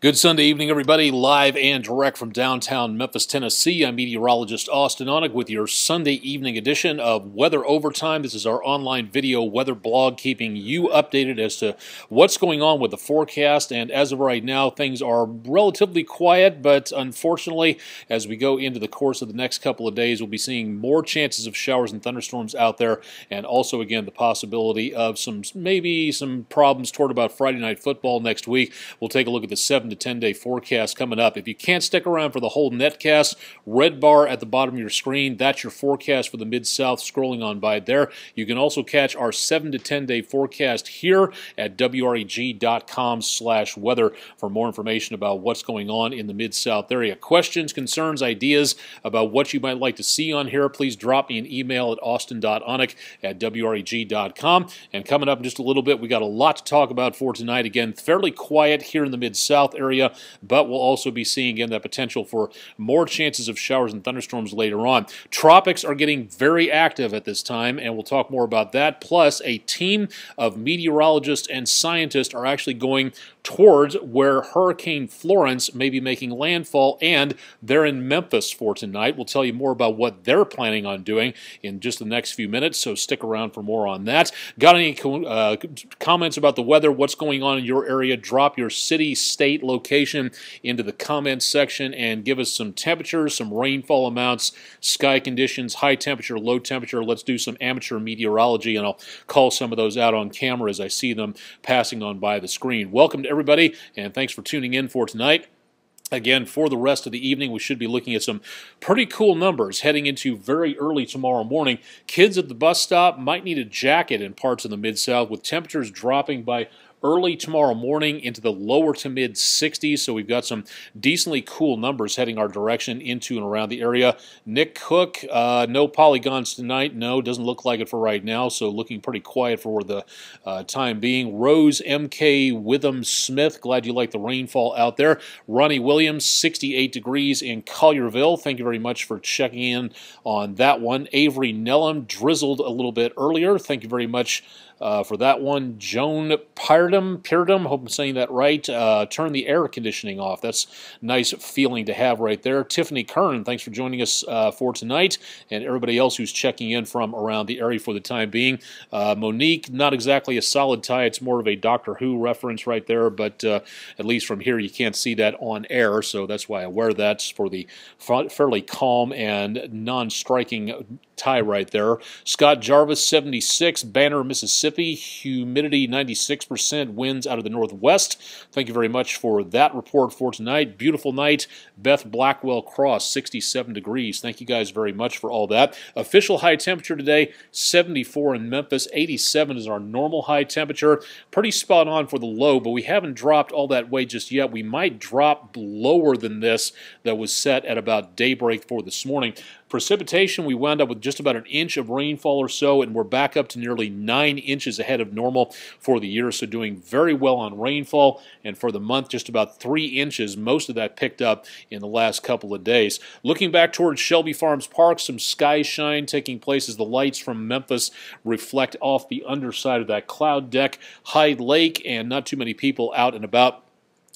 Good Sunday evening, everybody. Live and direct from downtown Memphis, Tennessee. I'm meteorologist Austen Onek with your Sunday evening edition of Weather Overtime. This is our online video weather blog keeping you updated as to what's going on with the forecast. And as of right now, things are relatively quiet, but unfortunately, as we go into the course of the next couple of days, we'll be seeing more chances of showers and thunderstorms out there, and also, again, the possibility of some maybe some problems toward about Friday night football next week. We'll take a look at the seven to 10 day forecast coming up. If you can't stick around for the whole netcast, red bar at the bottom of your screen, that's your forecast for the Mid South scrolling on by there. You can also catch our 7 to 10 day forecast here at wreg.com slash weather for more information about what's going on in the Mid South area. Questions, concerns, ideas about what you might like to see on here, please drop me an email at austen.onek at wreg.com. And coming up in just a little bit, we got a lot to talk about for tonight. Again, fairly quiet here in the Mid South area, but we'll also be seeing again that potential for more chances of showers and thunderstorms later on. Tropics are getting very active at this time, and we'll talk more about that. Plus, a team of meteorologists and scientists are actually going towards where Hurricane Florence may be making landfall, and they're in Memphis for tonight. We'll tell you more about what they're planning on doing in just the next few minutes, so stick around for more on that. Got any uh, comments about the weather? What's going on in your area? Drop your city, state, location into the comments section and give us some temperatures, some rainfall amounts, sky conditions, high temperature, low temperature. Let's do some amateur meteorology, and I'll call some of those out on camera as I see them passing on by the screen. Welcome to everybody, and thanks for tuning in for tonight. Again, for the rest of the evening, we should be looking at some pretty cool numbers heading into very early tomorrow morning. Kids at the bus stop might need a jacket in parts of the Mid South with temperatures dropping by early tomorrow morning into the lower to mid 60s. So we've got some decently cool numbers heading our direction into and around the area. Nick Cook, uh, no polygons tonight. No, doesn't look like it for right now. So looking pretty quiet for the uh, time being. Rose, MK, Witham, Smith. Glad you like the rainfall out there. Ronnie Williams, 68 degrees in Collierville. Thank you very much for checking in on that one. Avery Nellum drizzled a little bit earlier. Thank you very much uh, for that one, Joan Pyrdum, Pyrdum, hope I'm saying that right, uh, turn the air conditioning off. That's nice feeling to have right there. Tiffany Kern, thanks for joining us uh, for tonight, and everybody else who's checking in from around the area for the time being. Uh, Monique, not exactly a solid tie. It's more of a Doctor Who reference right there, but uh, at least from here you can't see that on air, so that's why I wear that for the fairly calm and non-striking tie right there. Scott Jarvis, 76, Banner, Mississippi. Humidity 96%, winds out of the northwest. Thank you very much for that report for tonight. Beautiful night. Beth Blackwell Cross, 67 degrees. Thank you guys very much for all that. Official high temperature today, 74 in Memphis. 87 is our normal high temperature. Pretty spot on for the low, but we haven't dropped all that way just yet. We might drop lower than this that was set at about daybreak for this morning. Precipitation, we wound up with just about an inch of rainfall or so, and we're back up to nearly nine inches ahead of normal for the year, so doing very well on rainfall. And for the month, just about three inches, most of that picked up in the last couple of days. Looking back towards Shelby Farms Park, some sky shine taking place as the lights from Memphis reflect off the underside of that cloud deck. Hyde Lake, and not too many people out and about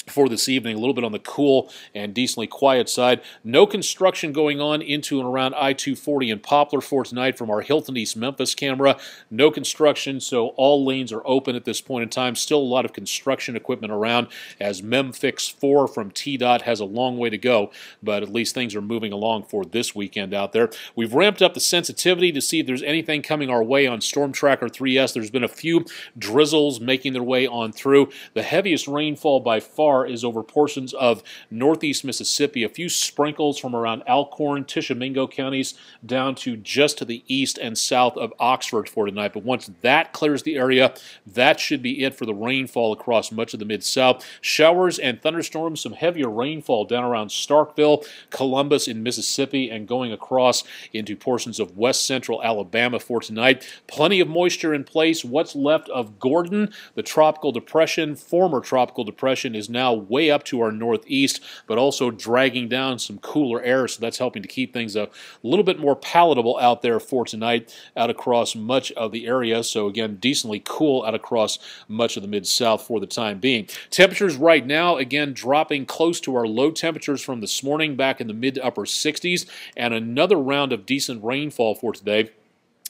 for this evening, a little bit on the cool and decently quiet side. No construction going on into and around I-240 and Poplar for tonight from our Hilton East Memphis camera. No construction, so all lanes are open at this point in time. Still a lot of construction equipment around as Memfix 4 from TDOT has a long way to go, but at least things are moving along for this weekend out there. We've ramped up the sensitivity to see if there's anything coming our way on Storm Tracker 3S. There's been a few drizzles making their way on through. The heaviest rainfall by far is over portions of northeast Mississippi, a few sprinkles from around Alcorn, Tishomingo counties down to just to the east and south of Oxford for tonight. But once that clears the area, that should be it for the rainfall across much of the mid-south. Showers and thunderstorms, some heavier rainfall down around Starkville, Columbus in Mississippi, and going across into portions of west central Alabama for tonight. Plenty of moisture in place. What's left of Gordon, the tropical depression, former tropical depression, is now now way up to our northeast, but also dragging down some cooler air, so that's helping to keep things a little bit more palatable out there for tonight out across much of the area. So again, decently cool out across much of the mid-south for the time being. Temperatures right now, again, dropping close to our low temperatures from this morning back in the mid to upper 60s, and another round of decent rainfall for today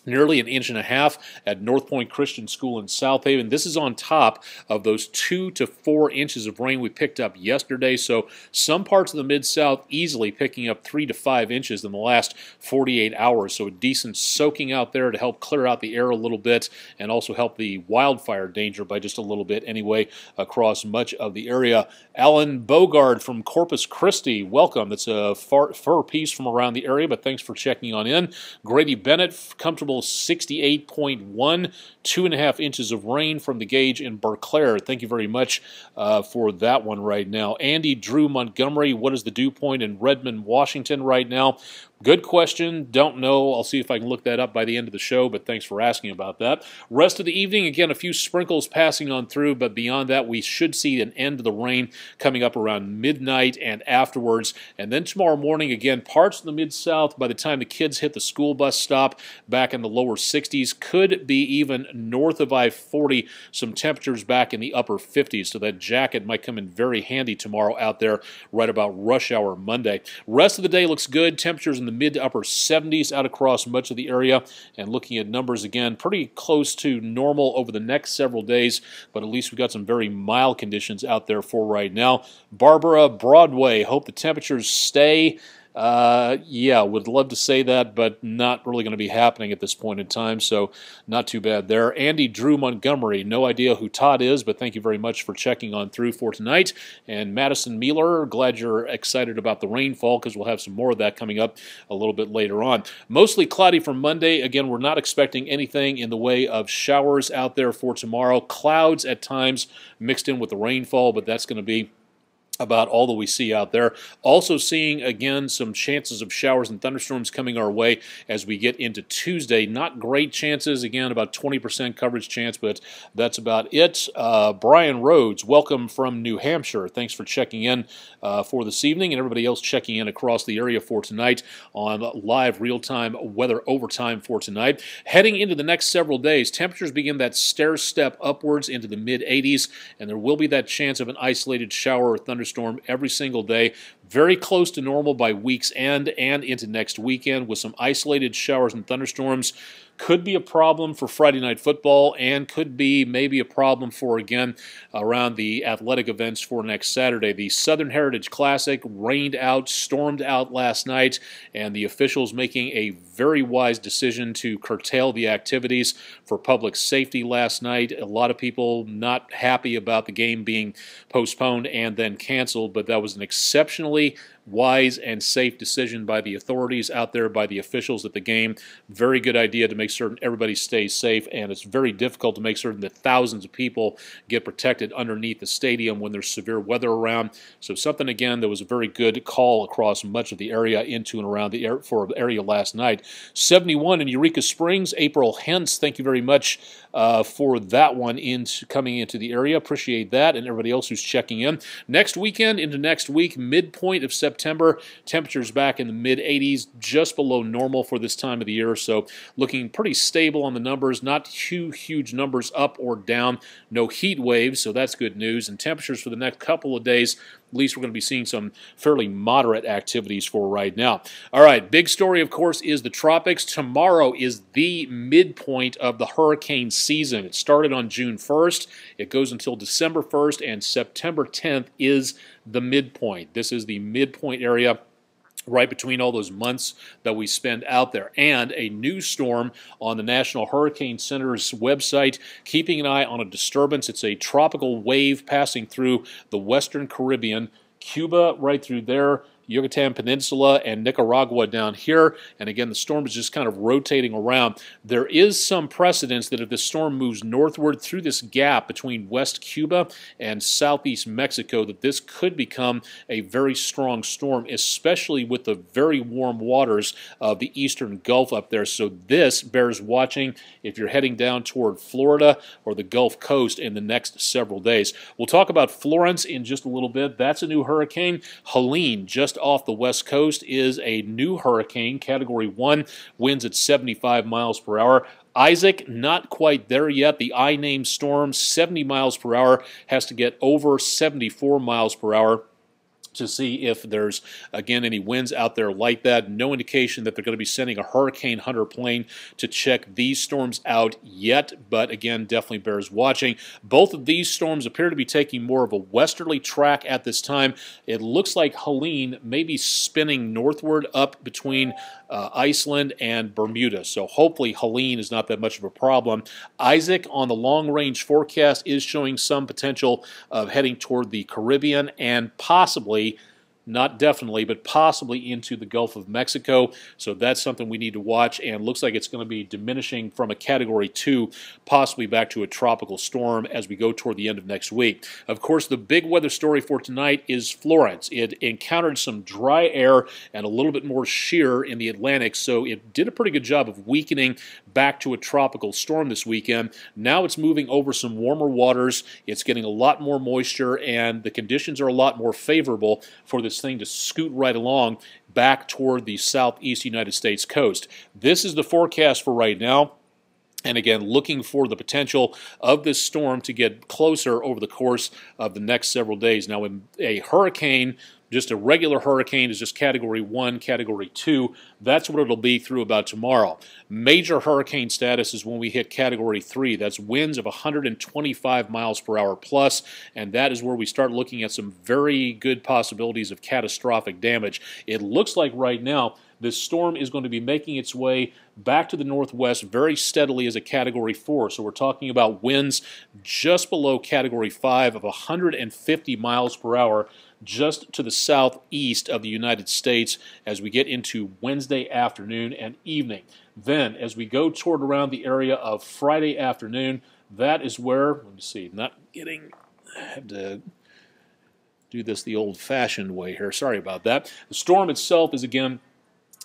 nearly an inch and a half at North Point Christian School in Southaven. This is on top of those two to four inches of rain we picked up yesterday. So some parts of the Mid-South easily picking up three to five inches in the last 48 hours. So a decent soaking out there to help clear out the air a little bit and also help the wildfire danger by just a little bit anyway across much of the area. Alan Bogard from Corpus Christi, welcome. It's a far, fur piece from around the area, but thanks for checking on in. Grady Bennett, comfortable 68.1, two and a half inches of rain from the gauge in Barclair. Thank you very much uh, for that one right now. Andy Drew Montgomery, what is the dew point in Redmond, Washington right now? Good question. Don't know. I'll see if I can look that up by the end of the show, but thanks for asking about that. Rest of the evening, again, a few sprinkles passing on through, but beyond that, we should see an end of the rain coming up around midnight and afterwards. And then tomorrow morning, again, parts of the mid south by the time the kids hit the school bus stop back in the lower 60s, could be even north of I 40, some temperatures back in the upper 50s. So that jacket might come in very handy tomorrow out there right about rush hour Monday. Rest of the day looks good. Temperatures in the mid to upper 70s out across much of the area. And looking at numbers again, pretty close to normal over the next several days, but at least we got some very mild conditions out there for right now. Barbara Broadway, hope the temperatures stay. Uh, yeah, would love to say that, but not really going to be happening at this point in time, so not too bad there. Andy Drew Montgomery, no idea who Todd is, but thank you very much for checking on through for tonight. And Madison Mealer, glad you're excited about the rainfall because we'll have some more of that coming up a little bit later on. Mostly cloudy for Monday. Again, we're not expecting anything in the way of showers out there for tomorrow. Clouds at times mixed in with the rainfall, but that's going to be about all that we see out there. Also seeing, again, some chances of showers and thunderstorms coming our way as we get into Tuesday. Not great chances, again, about 20% coverage chance, but that's about it. Uh, Brian Rhodes, welcome from New Hampshire. Thanks for checking in uh, for this evening and everybody else checking in across the area for tonight on live real-time weather overtime for tonight. Heading into the next several days, temperatures begin that stair step upwards into the mid-80s, and there will be that chance of an isolated shower or thunderstorm thunderstorm every single day. Very close to normal by week's end and into next weekend with some isolated showers and thunderstorms could be a problem for Friday Night Football and could be maybe a problem for, again, around the athletic events for next Saturday. The Southern Heritage Classic rained out, stormed out last night, and the officials making a very wise decision to curtail the activities for public safety last night. A lot of people not happy about the game being postponed and then canceled, but that was an exceptionally really wise and safe decision by the authorities out there, by the officials at the game. Very good idea to make certain everybody stays safe, and it's very difficult to make certain that thousands of people get protected underneath the stadium when there's severe weather around. So something, again, that was a very good call across much of the area into and around the air for area last night. 71 in Eureka Springs, April Hence, thank you very much uh, for that one into, coming into the area. Appreciate that, and everybody else who's checking in. Next weekend into next week, midpoint of September, September. Temperatures back in the mid 80s, just below normal for this time of the year. So looking pretty stable on the numbers, not huge, huge numbers up or down. No heat waves, so that's good news. And temperatures for the next couple of days at least we're going to be seeing some fairly moderate activities for right now. All right, big story, of course, is the tropics. Tomorrow is the midpoint of the hurricane season. It started on June 1st. It goes until December 1st, and September 10th is the midpoint. This is the midpoint area right between all those months that we spend out there. And a new storm on the National Hurricane Center's website, keeping an eye on a disturbance. It's a tropical wave passing through the western Caribbean. Cuba right through there, Yucatan Peninsula and Nicaragua down here. And again, the storm is just kind of rotating around. There is some precedence that if the storm moves northward through this gap between West Cuba and southeast Mexico, that this could become a very strong storm, especially with the very warm waters of the eastern Gulf up there. So this bears watching if you're heading down toward Florida or the Gulf Coast in the next several days. We'll talk about Florence in just a little bit. That's a new hurricane. Helene, just just off the west coast is a new hurricane, Category 1, winds at 75 miles per hour. Isaac, not quite there yet. The I name storm, 70 miles per hour, has to get over 74 miles per hour to see if there's, again, any winds out there like that. No indication that they're going to be sending a Hurricane Hunter plane to check these storms out yet, but again, definitely bears watching. Both of these storms appear to be taking more of a westerly track at this time. It looks like Helene may be spinning northward up between uh, Iceland and Bermuda. So hopefully Helene is not that much of a problem. Isaac on the long range forecast is showing some potential of heading toward the Caribbean and possibly play not definitely, but possibly into the Gulf of Mexico. So that's something we need to watch, and looks like it's going to be diminishing from a Category 2, possibly back to a tropical storm as we go toward the end of next week. Of course, the big weather story for tonight is Florence. It encountered some dry air and a little bit more shear in the Atlantic, so it did a pretty good job of weakening back to a tropical storm this weekend. Now it's moving over some warmer waters. It's getting a lot more moisture, and the conditions are a lot more favorable for this thing to scoot right along back toward the southeast United States coast. This is the forecast for right now. And again, looking for the potential of this storm to get closer over the course of the next several days. Now, in a hurricane just a regular hurricane is just category one, category two. That's what it'll be through about tomorrow. Major hurricane status is when we hit category three. That's winds of 125 miles per hour plus, and that is where we start looking at some very good possibilities of catastrophic damage. It looks like right now this storm is going to be making its way back to the northwest very steadily as a Category 4. So we're talking about winds just below Category 5 of 150 miles per hour just to the southeast of the United States as we get into Wednesday afternoon and evening. Then, as we go toward around the area of Friday afternoon, that is where, let me see, not getting, I have to do this the old fashioned way here. Sorry about that. The storm itself is again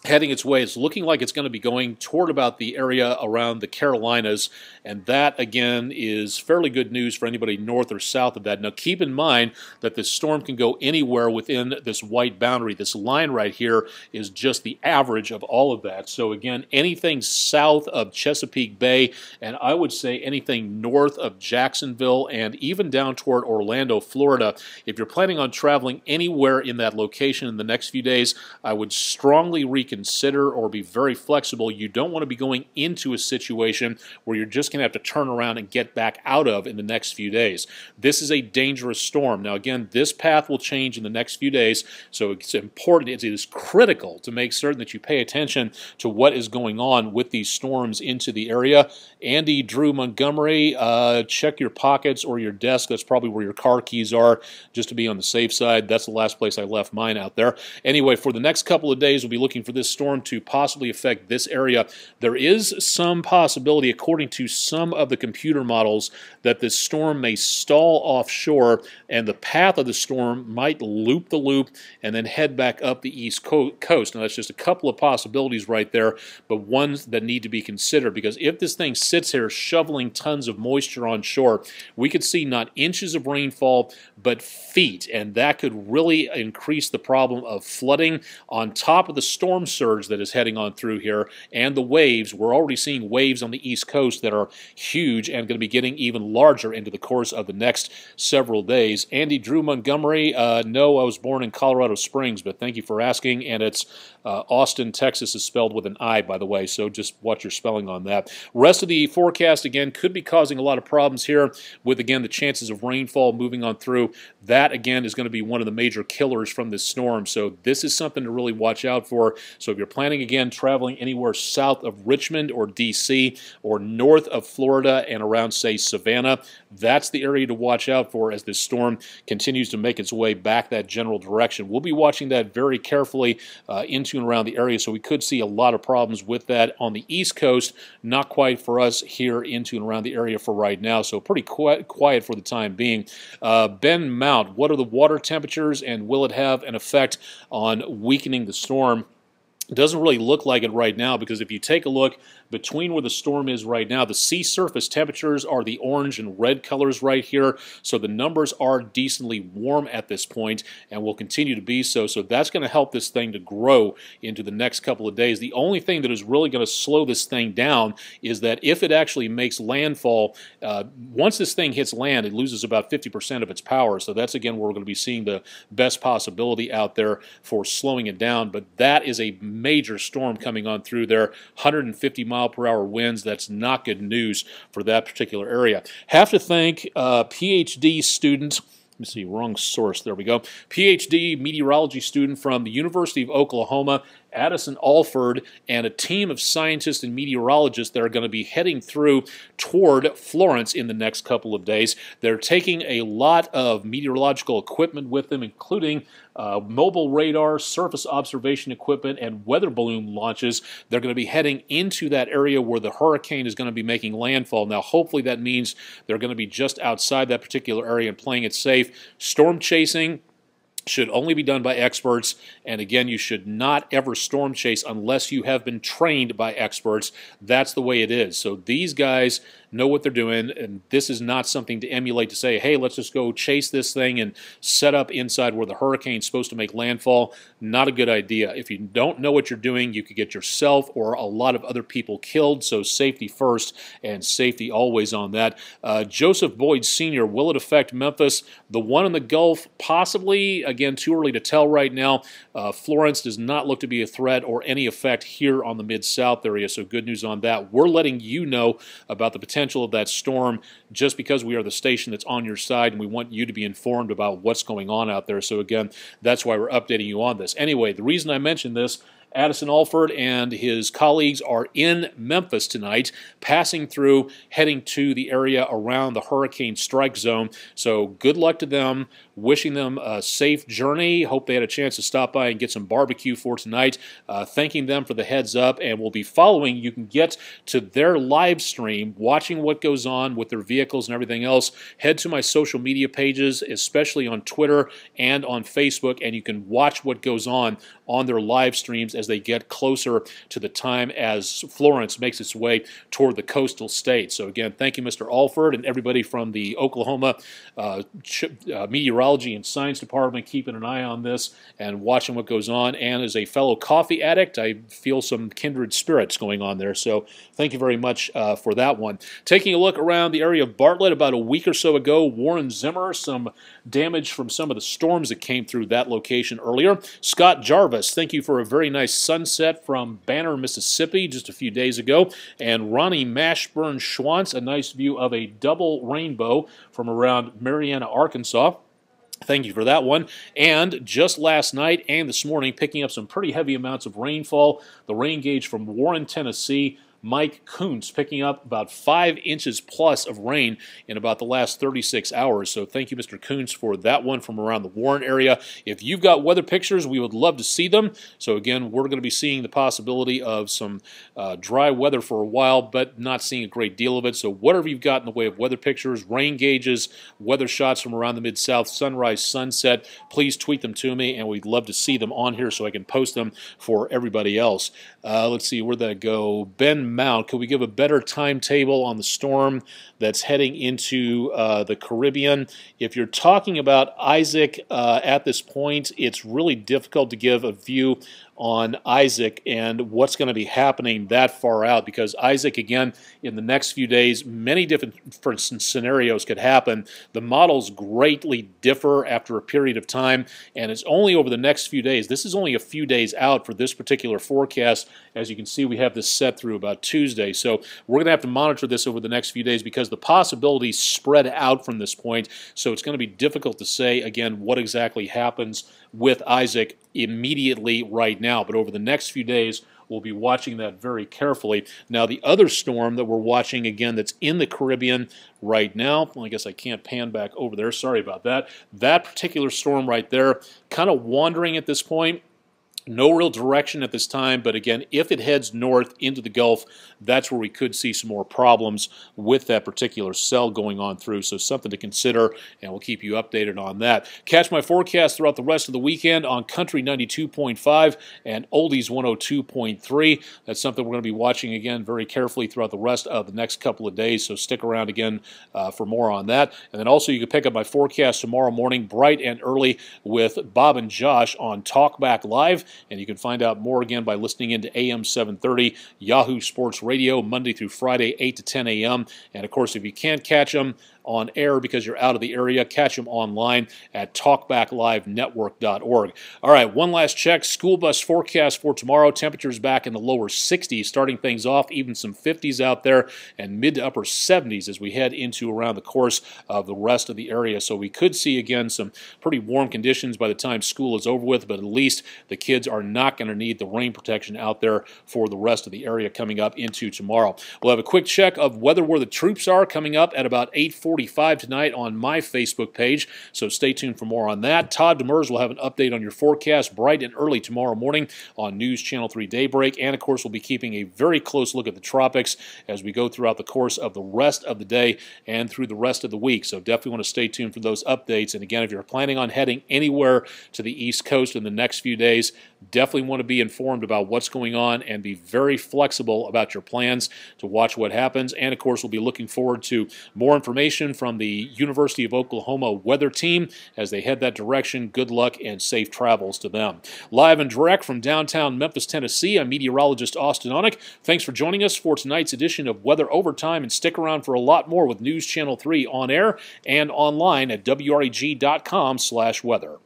heading its way. It's looking like it's going to be going toward about the area around the Carolinas, and that again is fairly good news for anybody north or south of that. Now, keep in mind that this storm can go anywhere within this white boundary. This line right here is just the average of all of that. So, again, anything south of Chesapeake Bay, and I would say anything north of Jacksonville and even down toward Orlando, Florida, if you're planning on traveling anywhere in that location in the next few days, I would strongly recommend reconsider or be very flexible. You don't want to be going into a situation where you're just going to have to turn around and get back out of in the next few days. This is a dangerous storm. Now, again, this path will change in the next few days, so it's important, it is critical to make certain that you pay attention to what is going on with these storms into the area. Andy Drew Montgomery, uh, check your pockets or your desk. That's probably where your car keys are, just to be on the safe side. That's the last place I left mine out there. Anyway, for the next couple of days, we'll be looking for this storm to possibly affect this area. There is some possibility, according to some of the computer models, that this storm may stall offshore and the path of the storm might loop the loop and then head back up the east coast. Now, that's just a couple of possibilities right there, but ones that need to be considered because if this thing sits here shoveling tons of moisture on shore, we could see not inches of rainfall, but feet, and that could really increase the problem of flooding on top of the storm surge that is heading on through here and the waves. We're already seeing waves on the east coast that are huge and going to be getting even larger into the course of the next several days. Andy Drew Montgomery, uh, no, I was born in Colorado Springs, but thank you for asking, and it's uh, Austin, Texas is spelled with an I, by the way, so just watch your spelling on that. Rest of the forecast, again, could be causing a lot of problems here with, again, the chances of rainfall moving on through. That, again, is going to be one of the major killers from this storm, so this is something to really watch out for. So if you're planning again traveling anywhere south of Richmond or D.C. or north of Florida and around, say, Savannah, that's the area to watch out for as this storm continues to make its way back that general direction. We'll be watching that very carefully uh, into and around the area, so we could see a lot of problems with that on the East Coast. Not quite for us here into and around the area for right now, so pretty quiet, quiet for the time being. Uh, ben Mount, what are the water temperatures, and will it have an effect on weakening the storm? It doesn't really look like it right now because if you take a look between where the storm is right now, the sea surface temperatures are the orange and red colors right here. So the numbers are decently warm at this point and will continue to be so. So that's going to help this thing to grow into the next couple of days. The only thing that is really going to slow this thing down is that if it actually makes landfall, uh, once this thing hits land, it loses about 50% of its power. So that's again where we're going to be seeing the best possibility out there for slowing it down. But that is a major storm coming on through there, 150 mile per hour winds. That's not good news for that particular area. Have to thank uh, PhD students let me see, wrong source. There we go. PhD meteorology student from the University of Oklahoma, Addison Alford, and a team of scientists and meteorologists that are going to be heading through toward Florence in the next couple of days. They're taking a lot of meteorological equipment with them, including uh, mobile radar, surface observation equipment, and weather balloon launches. They're going to be heading into that area where the hurricane is going to be making landfall. Now, hopefully, that means they're going to be just outside that particular area and playing it safe. Storm chasing, should only be done by experts. And again, you should not ever storm chase unless you have been trained by experts. That's the way it is. So these guys know what they're doing, and this is not something to emulate to say, hey, let's just go chase this thing and set up inside where the hurricane's supposed to make landfall. Not a good idea. If you don't know what you're doing, you could get yourself or a lot of other people killed. So safety first and safety always on that. Uh, Joseph Boyd Sr., will it affect Memphis? The one in the Gulf, possibly. Again, too early to tell right now. Uh, Florence does not look to be a threat or any effect here on the Mid South area, so good news on that. We're letting you know about the potential of that storm just because we are the station that's on your side and we want you to be informed about what's going on out there. So, again, that's why we're updating you on this. Anyway, the reason I mentioned this Addison Alford and his colleagues are in Memphis tonight, passing through, heading to the area around the hurricane strike zone. So good luck to them. Wishing them a safe journey. Hope they had a chance to stop by and get some barbecue for tonight. Uh, thanking them for the heads up, and we'll be following. You can get to their live stream, watching what goes on with their vehicles and everything else. Head to my social media pages, especially on Twitter and on Facebook, and you can watch what goes on on their live streams as they get closer to the time as Florence makes its way toward the coastal state. So, again, thank you, Mr. Alford, and everybody from the Oklahoma uh, uh, Meteorology and Science Department keeping an eye on this and watching what goes on. And as a fellow coffee addict, I feel some kindred spirits going on there. So, thank you very much uh, for that one. Taking a look around the area of Bartlett about a week or so ago, Warren Zimmer, some damage from some of the storms that came through that location earlier. Scott Jarvis, thank you for a very nice sunset from Banner, Mississippi just a few days ago. And Ronnie Mashburn Schwantz, a nice view of a double rainbow from around Marianna, Arkansas. Thank you for that one. And just last night and this morning, picking up some pretty heavy amounts of rainfall. The rain gauge from Warren, Tennessee Mike Kuntz picking up about five inches plus of rain in about the last 36 hours. So thank you, Mr. Kuntz, for that one from around the Warren area. If you've got weather pictures, we would love to see them. So again, we're going to be seeing the possibility of some uh, dry weather for a while, but not seeing a great deal of it. So whatever you've got in the way of weather pictures, rain gauges, weather shots from around the Mid-South, sunrise, sunset, please tweet them to me, and we'd love to see them on here so I can post them for everybody else. Uh, let's see, where'd that go? Ben Mount. Could we give a better timetable on the storm that's heading into uh, the Caribbean? If you're talking about Isaac uh, at this point, it's really difficult to give a view on Isaac and what's going to be happening that far out because Isaac, again, in the next few days, many different scenarios could happen. The models greatly differ after a period of time, and it's only over the next few days. This is only a few days out for this particular forecast. As you can see, we have this set through about Tuesday. So we're going to have to monitor this over the next few days because the possibilities spread out from this point. So it's going to be difficult to say, again, what exactly happens with Isaac immediately right now now, but over the next few days, We'll be watching that very carefully. Now, the other storm that we're watching again that's in the Caribbean right now, well, I guess I can't pan back over there. Sorry about that. That particular storm right there, kind of wandering at this point. No real direction at this time, but again, if it heads north into the Gulf, that's where we could see some more problems with that particular cell going on through. So something to consider, and we'll keep you updated on that. Catch my forecast throughout the rest of the weekend on Country 92.5 and Oldies 102.3. That's something we're going to be watching again very carefully throughout the rest of the next couple of days. So stick around again uh, for more on that. And then also you can pick up my forecast tomorrow morning, bright and early, with Bob and Josh on Talkback Live. And you can find out more again by listening into AM 730, Yahoo Sports Radio, Monday through Friday, 8 to 10 a.m. And of course, if you can't catch them, on air because you're out of the area. Catch them online at talkbacklivenetwork.org. All right, one last check. School bus forecast for tomorrow. Temperatures back in the lower 60s, starting things off, even some 50s out there, and mid to upper 70s as we head into around the course of the rest of the area. So we could see again some pretty warm conditions by the time school is over with, but at least the kids are not going to need the rain protection out there for the rest of the area coming up into tomorrow. We'll have a quick check of weather where the troops are coming up at about 840 45 tonight on my Facebook page, so stay tuned for more on that. Todd Demers will have an update on your forecast bright and early tomorrow morning on News Channel 3 Daybreak, and of course, we'll be keeping a very close look at the tropics as we go throughout the course of the rest of the day and through the rest of the week. So definitely want to stay tuned for those updates. And again, if you're planning on heading anywhere to the East Coast in the next few days, definitely want to be informed about what's going on and be very flexible about your plans to watch what happens. And of course, we'll be looking forward to more information from the University of Oklahoma weather team as they head that direction. Good luck and safe travels to them. Live and direct from downtown Memphis, Tennessee, I'm meteorologist Austen Onek. Thanks for joining us for tonight's edition of Weather Overtime, and stick around for a lot more with News Channel 3 on air and online at wreg.com/weather.